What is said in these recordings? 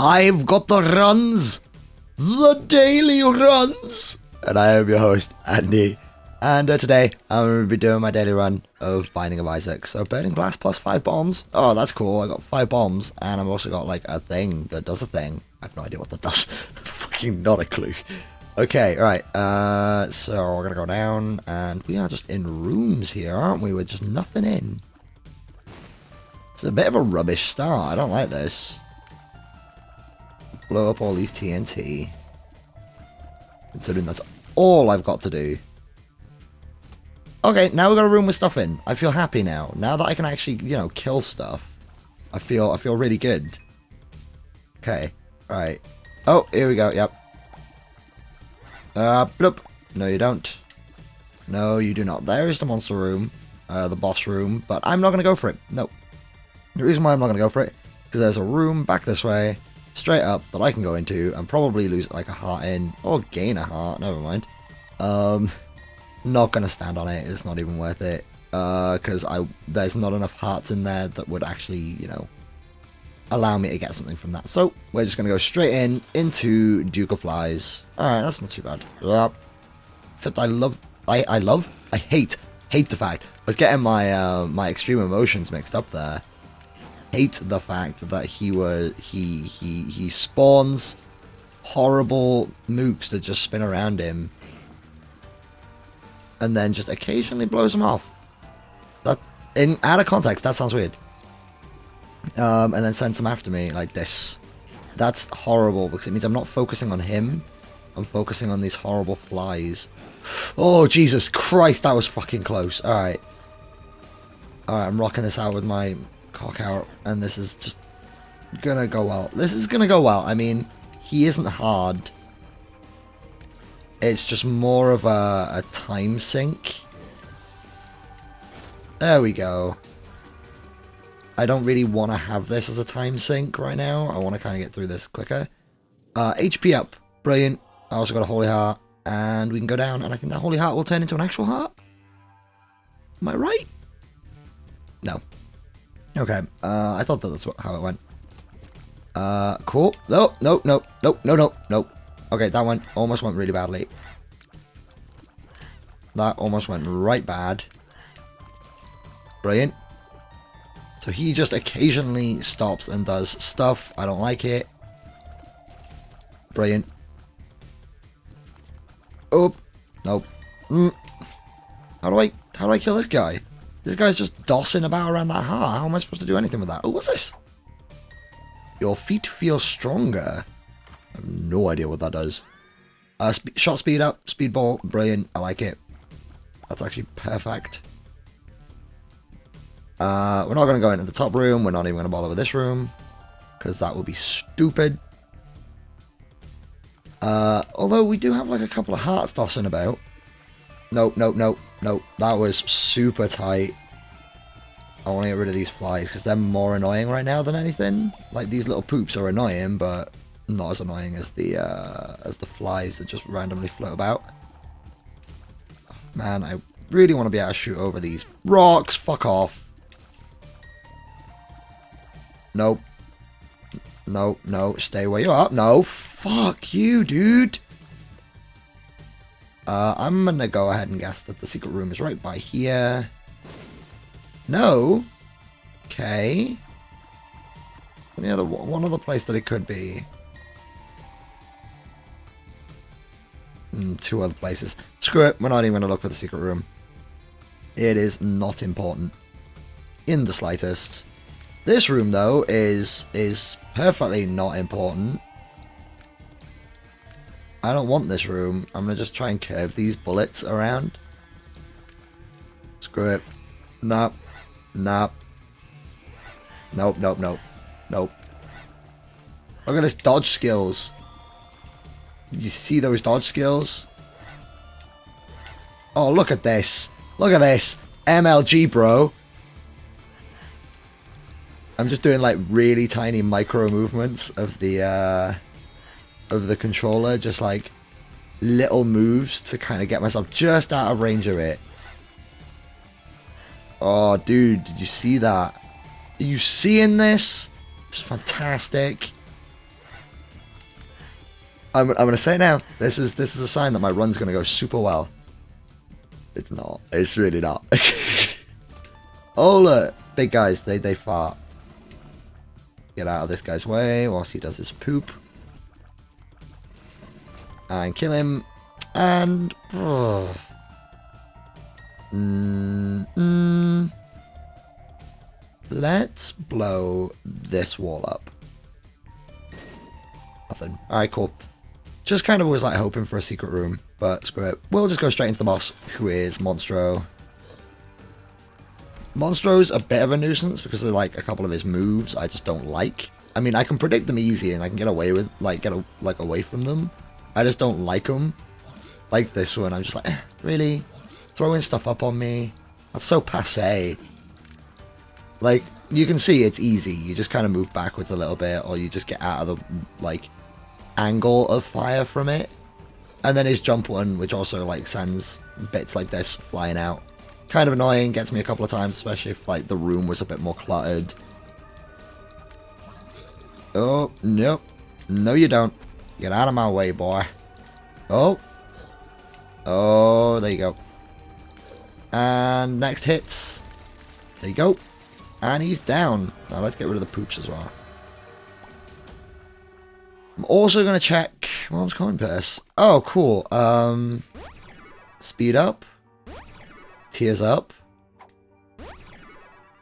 I've got the runs, the daily runs, and I am your host, Andy. And uh, today I'm going to be doing my daily run of Binding of Isaac. So Burning Blast plus five bombs. Oh, that's cool. I got five bombs, and I've also got like a thing that does a thing. I have no idea what that does. Fucking not a clue. Okay, right. Uh, so we're gonna go down, and we are just in rooms here, aren't we? With just nothing in. It's a bit of a rubbish start. I don't like this. Blow up all these TNT. Considering that's all I've got to do. Okay, now we've got a room with stuff in. I feel happy now. Now that I can actually, you know, kill stuff. I feel I feel really good. Okay, right. Oh, here we go, yep. Uh, bloop. No, you don't. No, you do not. There is the monster room. Uh, the boss room. But I'm not going to go for it. No. The reason why I'm not going to go for it, because there's a room back this way, straight up, that I can go into and probably lose like a heart in, or gain a heart, never mind. Um, not going to stand on it, it's not even worth it. Because uh, I there's not enough hearts in there that would actually, you know, allow me to get something from that. So, we're just going to go straight in into Duke of Flies. Alright, that's not too bad. Yep. Except I love, I, I love, I hate, hate the fact, I was getting my, uh, my extreme emotions mixed up there. Hate the fact that he was, he, he, he spawns horrible mooks that just spin around him. And then just occasionally blows them off. That, in, out of context, that sounds weird um, and then sends them after me like this. That's horrible because it means I'm not focusing on him. I'm focusing on these horrible flies. Oh, Jesus Christ, that was fucking close. Alright. Alright, I'm rocking this out with my cock out, and this is just gonna go well. This is gonna go well. I mean, he isn't hard. It's just more of a, a time sink. There we go. I don't really want to have this as a time sink right now. I want to kind of get through this quicker. Uh, HP up. Brilliant. I also got a Holy Heart. And we can go down. And I think that Holy Heart will turn into an actual heart. Am I right? No. Okay. Uh, I thought that was how it went. Uh, cool. No, no, no, no, no, no, no. Okay, that one almost went really badly. That almost went right bad. Brilliant. So he just occasionally stops and does stuff. I don't like it. Brilliant. Oh, nope. Mm. How do I how do I kill this guy? This guy's just dossing about around that heart. How am I supposed to do anything with that? Oh, what's this? Your feet feel stronger. I have no idea what that does. Uh, sp shot speed up, speed ball, brilliant. I like it. That's actually perfect. Uh, we're not going to go into the top room. We're not even going to bother with this room. Because that would be stupid. Uh, although we do have like a couple of hearts tossing about. Nope, nope, nope, nope. That was super tight. I want to get rid of these flies because they're more annoying right now than anything. Like these little poops are annoying, but not as annoying as the uh, as the flies that just randomly float about. Man, I really want to be able to shoot over these rocks. Fuck off. Nope. No, no, stay where you are. No, fuck you, dude. Uh, I'm gonna go ahead and guess that the secret room is right by here. No. Okay. Any other one other place that it could be? Mm, two other places. Screw it. We're not even gonna look for the secret room. It is not important in the slightest. This room, though, is is perfectly not important. I don't want this room. I'm going to just try and curve these bullets around. Screw it. Nope. Nope. Nope, nope, nope. Nope. Look at this dodge skills. You see those dodge skills? Oh, look at this. Look at this. MLG, bro. I'm just doing like really tiny micro movements of the uh, of the controller, just like little moves to kind of get myself just out of range of it. Oh, dude, did you see that? Are you seeing this? It's fantastic. I'm, I'm gonna say now. This is this is a sign that my run's gonna go super well. It's not. It's really not. oh look, big guys. They they fart. Get out of this guy's way whilst he does his poop. And kill him. And oh. mm, mm. let's blow this wall up. Nothing. Alright, cool. Just kind of was like hoping for a secret room, but screw it. We'll just go straight into the boss, who is Monstro. Monstro's a bit of a nuisance because of like a couple of his moves I just don't like. I mean, I can predict them easy and I can get away with, like, get a, like away from them. I just don't like them. Like this one, I'm just like, eh, really? Throwing stuff up on me? That's so passe. Like, you can see it's easy. You just kind of move backwards a little bit or you just get out of the, like, angle of fire from it. And then his jump one, which also like sends bits like this flying out. Kind of annoying, gets me a couple of times, especially if like the room was a bit more cluttered. Oh, nope. No you don't. Get out of my way, boy. Oh. Oh, there you go. And next hits. There you go. And he's down. Now let's get rid of the poops as well. I'm also going to check Mom's coin purse. Oh, cool. Um, speed up. Tears up.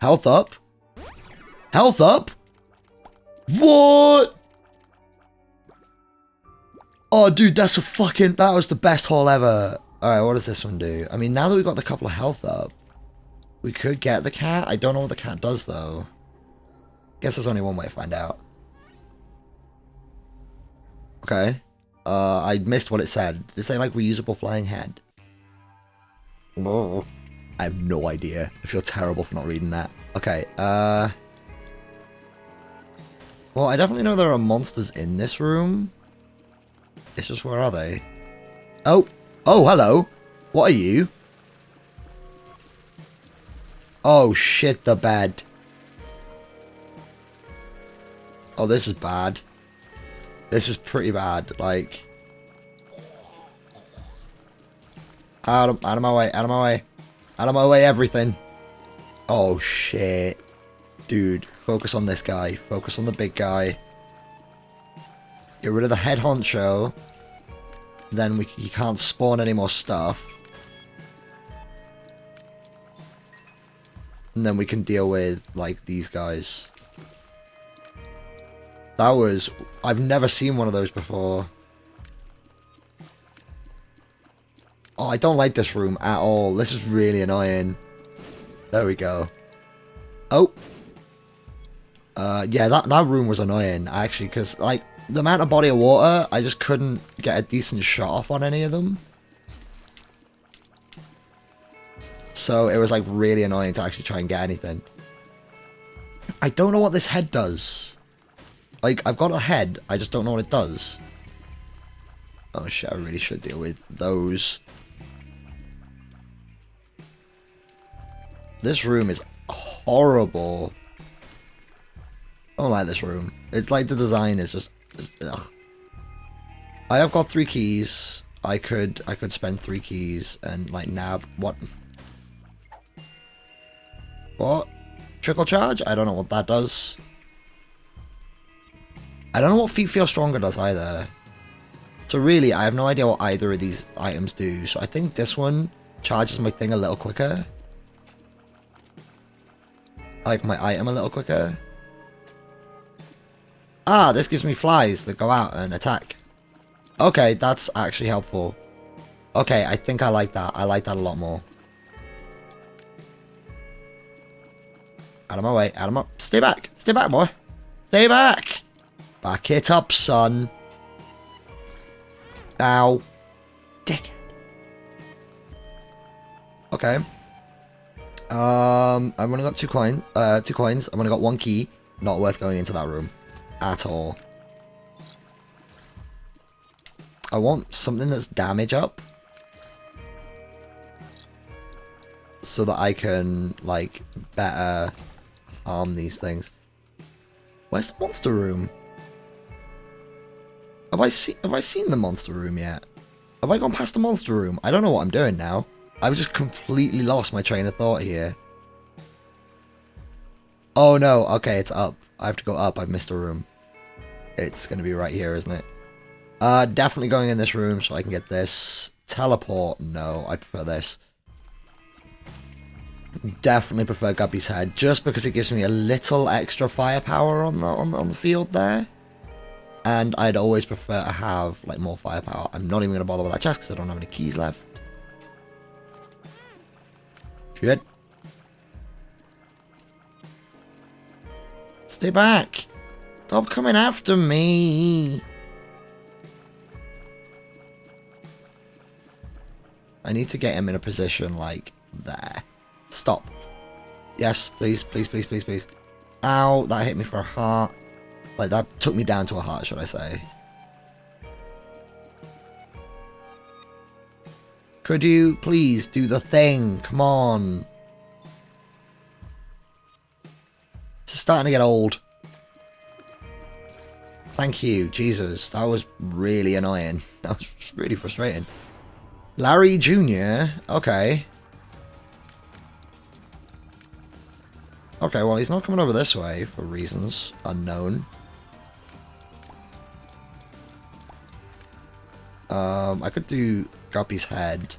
Health up. Health up? What? Oh, dude, that's a fucking... That was the best haul ever. Alright, what does this one do? I mean, now that we've got the couple of health up, we could get the cat. I don't know what the cat does, though. Guess there's only one way to find out. Okay. Uh, I missed what it said. Did it say like reusable flying head? I have no idea. I feel terrible for not reading that. Okay, uh... Well, I definitely know there are monsters in this room. It's just, where are they? Oh! Oh, hello! What are you? Oh, shit, the bed. Oh, this is bad. This is pretty bad. Like, out of, out of my way, out of my way, out of my way, everything. Oh shit, dude. Focus on this guy. Focus on the big guy. Get rid of the head honcho. Then we can't spawn any more stuff. And then we can deal with like these guys. That was... I've never seen one of those before. Oh, I don't like this room at all. This is really annoying. There we go. Oh. Uh, yeah, that, that room was annoying, actually, because, like, the amount of body of water, I just couldn't get a decent shot off on any of them. So it was, like, really annoying to actually try and get anything. I don't know what this head does. Like, I've got a head, I just don't know what it does. Oh shit, I really should deal with those. This room is horrible. I don't like this room. It's like the design is just, just ugh. I have got three keys. I could I could spend three keys and like nab what what trickle charge? I don't know what that does. I don't know what Feet Feel Stronger does either. So really, I have no idea what either of these items do. So I think this one charges my thing a little quicker. Like my item a little quicker. Ah, this gives me flies that go out and attack. Okay, that's actually helpful. Okay, I think I like that. I like that a lot more. Out of my way, out of my... Stay back! Stay back, boy! Stay back! Back it up, son. Ow. Dick. Okay. Um, I've only got two coin, uh, two coins. I've only got one key. Not worth going into that room at all. I want something that's damage up. So that I can, like, better arm these things. Where's the monster room? Have I seen have I seen the monster room yet? Have I gone past the monster room? I don't know what I'm doing now. I've just completely lost my train of thought here. Oh no, okay, it's up. I have to go up. I've missed a room. It's going to be right here, isn't it? Uh, definitely going in this room so I can get this. Teleport, no, I prefer this. Definitely prefer Guppy's head, just because it gives me a little extra firepower on the, on, on the field there. And I'd always prefer to have, like, more firepower. I'm not even going to bother with that chest because I don't have any keys left. Shit. Stay back! Stop coming after me! I need to get him in a position like there. Stop. Yes, please, please, please, please, please. Ow, that hit me for a heart. Like, that took me down to a heart, should I say. Could you please do the thing? Come on. It's starting to get old. Thank you, Jesus. That was really annoying. That was really frustrating. Larry Jr. Okay. Okay, well, he's not coming over this way for reasons unknown. Um, I could do Guppy's head.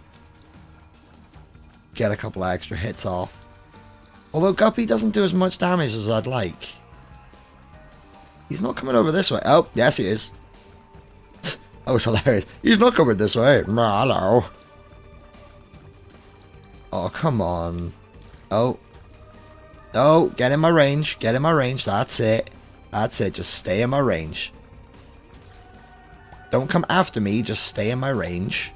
Get a couple of extra hits off. Although Guppy doesn't do as much damage as I'd like. He's not coming over this way. Oh, yes he is. that was hilarious. He's not coming this way. Hello. Oh, come on. Oh. Oh, get in my range. Get in my range. That's it. That's it. Just stay in my range. Don't come after me. Just stay in my range.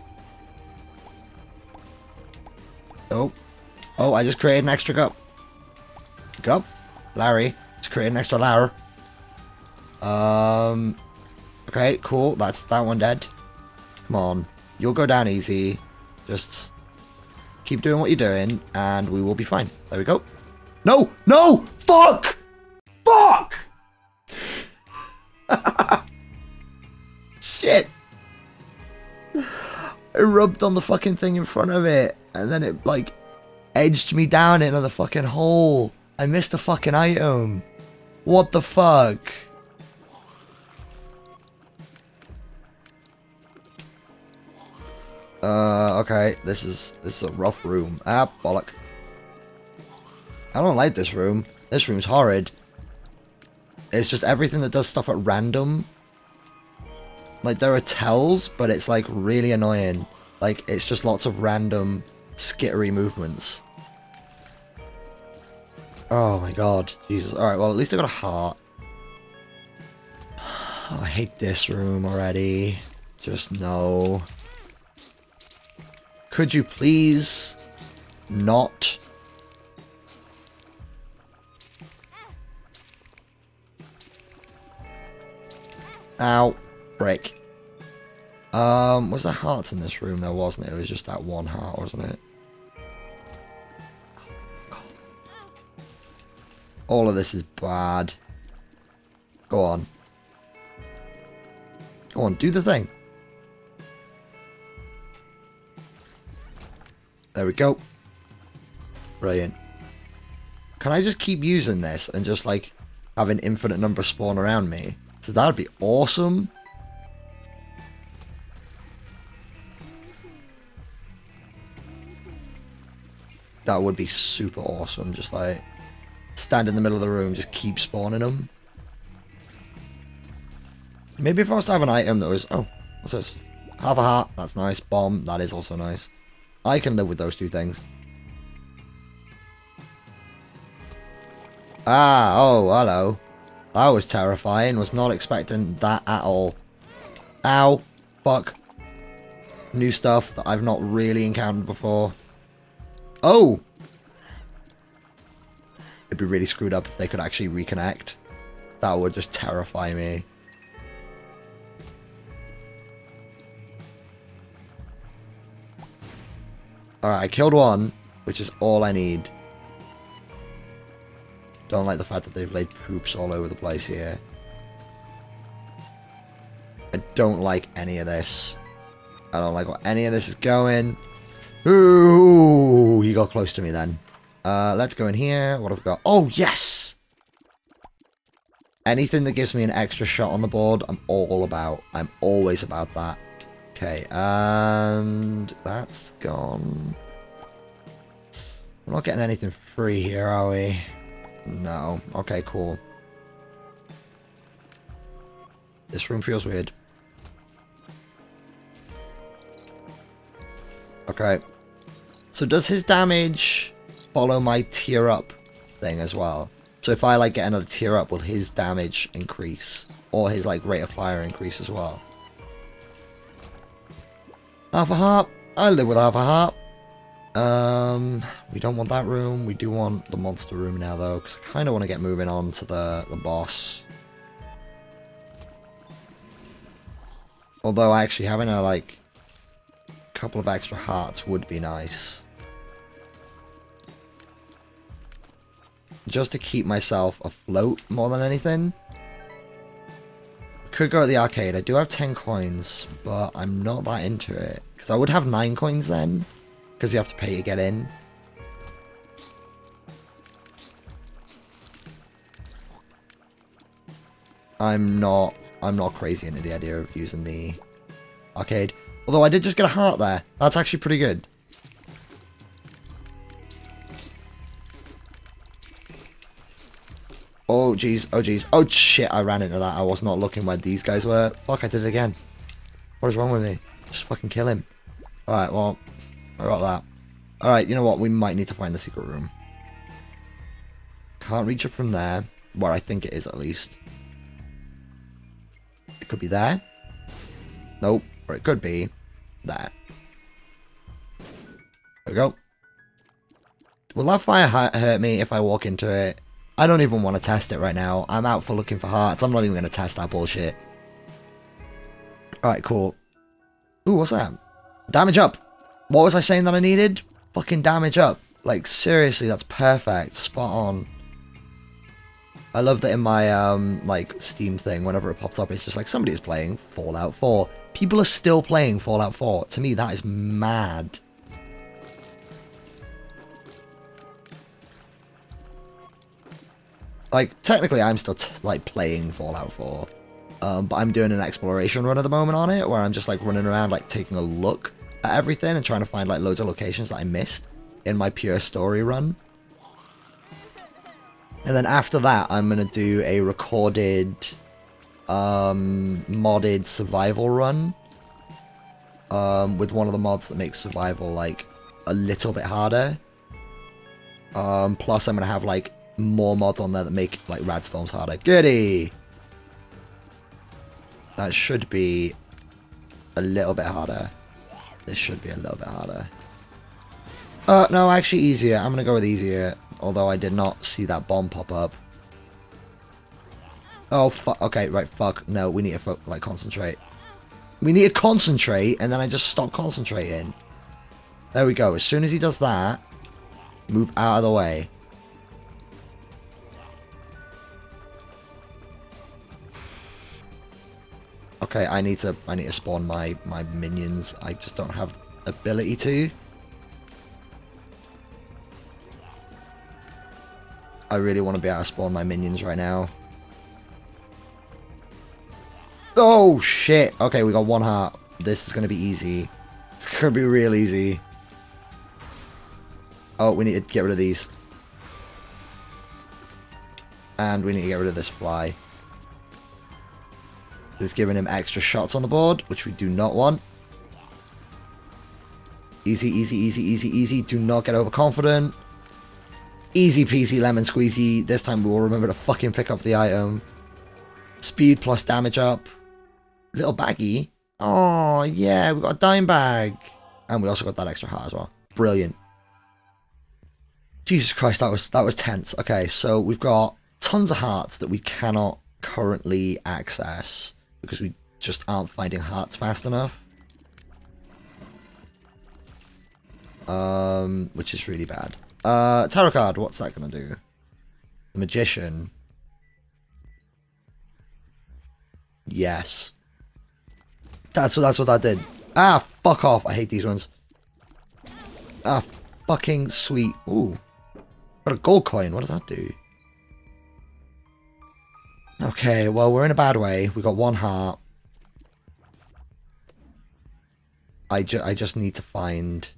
Oh. Oh, I just created an extra cup. Cup? Larry. Let's create an extra Larry. Um. Okay, cool. That's that one dead. Come on. You'll go down easy. Just keep doing what you're doing, and we will be fine. There we go. No! No! Fuck! Fuck! Shit! I rubbed on the fucking thing in front of it, and then it, like, edged me down into the fucking hole. I missed a fucking item. What the fuck? Uh, okay, this is this is a rough room. Ah, bollock. I don't like this room. This room's horrid. It's just everything that does stuff at random. Like, there are tells, but it's, like, really annoying. Like, it's just lots of random skittery movements. Oh my god. Jesus. Alright, well, at least I got a heart. Oh, I hate this room already. Just no. Could you please not Ow. Break. Um, was there hearts in this room? There wasn't. It was just that one heart, wasn't it? All of this is bad. Go on. Go on, do the thing. There we go. Brilliant. Can I just keep using this and just like have an infinite number spawn around me? So that would be awesome. That would be super awesome. Just like stand in the middle of the room, just keep spawning them. Maybe if I was to have an item that was... Oh, what's this? Half a heart. That's nice. Bomb. That is also nice. I can live with those two things. Ah, oh, hello. That was terrifying. Was not expecting that at all. Ow. Fuck. New stuff that I've not really encountered before. Oh! It'd be really screwed up if they could actually reconnect. That would just terrify me. Alright, I killed one, which is all I need. Don't like the fact that they've laid poops all over the place here. I don't like any of this. I don't like what any of this is going. Ooh, he got close to me then. Uh, let's go in here. What have we got? Oh, yes! Anything that gives me an extra shot on the board, I'm all about. I'm always about that. Okay, and that's gone. We're not getting anything free here, are we? No. Okay, cool. This room feels weird. Okay. So does his damage follow my tears up thing as well? So if I like get another tears up, will his damage increase? Or his like rate of fire increase as well? Half a heart. I live with half a heart. Um, we don't want that room. We do want the monster room now though, because I kind of want to get moving on to the, the boss. Although I actually having a like couple of extra hearts would be nice. Just to keep myself afloat more than anything. Could go at the arcade. I do have 10 coins, but I'm not that into it. Because I would have 9 coins then. Because you have to pay to get in. I'm not I'm not crazy into the idea of using the arcade. Although I did just get a heart there. That's actually pretty good. Oh, jeez. Oh, jeez. Oh, shit. I ran into that. I was not looking where these guys were. Fuck, I did it again. What is wrong with me? Just fucking kill him. Alright, well, I got that. Alright, you know what? We might need to find the secret room. Can't reach it from there. Where I think it is, at least. It could be there. Nope. Or it could be there. There we go. Will that fire hurt me if I walk into it? I don't even want to test it right now. I'm out for looking for hearts. I'm not even going to test that bullshit. Alright, cool. Ooh, what's that? Damage up. What was I saying that I needed? Fucking damage up. Like, seriously, that's perfect. Spot on. I love that in my, um, like, Steam thing, whenever it pops up, it's just like, somebody is playing Fallout 4. People are still playing Fallout 4. To me, that is mad. Like, technically, I'm still, like, playing Fallout 4. Um, but I'm doing an exploration run at the moment on it, where I'm just, like, running around, like, taking a look at everything and trying to find, like, loads of locations that I missed in my pure story run. And then after that, I'm to do a recorded, um, modded survival run. Um, with one of the mods that makes survival, like, a little bit harder. Um, plus I'm to have, like, more mods on there that make, like, Radstorms harder. Goody! That should be a little bit harder. This should be a little bit harder. Uh, no, actually easier. I'm going to go with easier. Although I did not see that bomb pop up. Oh, fuck. Okay, right, fuck. No, we need to, like, concentrate. We need to concentrate, and then I just stop concentrating. There we go. As soon as he does that, move out of the way. Okay, I need to I need to spawn my my minions. I just don't have ability to. I really want to be able to spawn my minions right now. Oh, shit. Okay, we got one heart. This is to be easy. It's to be real easy. Oh, we need to get rid of these. And we need to get rid of this fly. Is giving him extra shots on the board, which we do not want. Easy, easy, easy, easy, easy. Do not get overconfident. Easy peasy lemon squeezy. This time we will remember to fucking pick up the item. Speed plus damage up. Little baggy. Oh, yeah, we got a dime bag. And we also got that extra heart as well. Brilliant. Jesus Christ, that was that was tense. Okay, so we've got tons of hearts that we cannot currently access because we just aren't finding hearts fast enough. Um, which is really bad. Uh, tarot card, what's that going to do? The magician. Yes. That's what that's what that did. Ah, fuck off. I hate these ones. Ah, fucking sweet. Ooh. Got a gold coin. What does that do? Okay, well, we're in a bad way. We got one heart. I, ju I just need to find,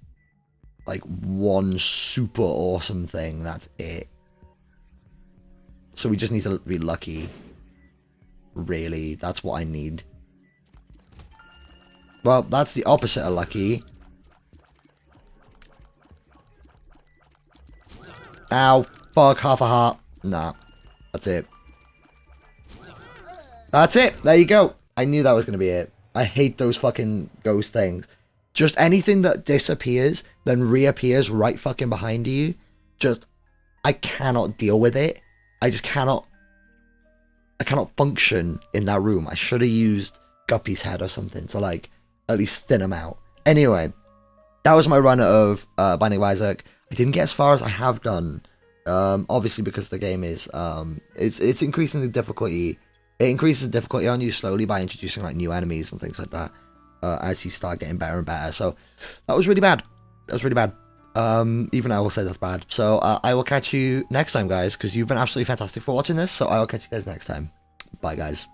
like, one super awesome thing. That's it. So we just need to be lucky. Really, that's what I need. Well, that's the opposite of lucky. Ow. Fuck, half a heart. Nah. That's it. That's it. There you go. I knew that was going to be it. I hate those fucking ghost things. Just anything that disappears, then reappears right fucking behind you. Just, I cannot deal with it. I just cannot, I cannot function in that room. I should have used Guppy's head or something to like, at least thin him out. Anyway, that was my run of uh, Binding of Isaac. I didn't get as far as I have done. Um, obviously because the game is, um, it's, it's increasing the difficulty it increases the difficulty on you slowly by introducing like new enemies and things like that uh, as you start getting better and better. So that was really bad. That was really bad. Um, even I will say that's bad. So uh, I will catch you next time, guys, because you've been absolutely fantastic for watching this. So I will catch you guys next time. Bye, guys.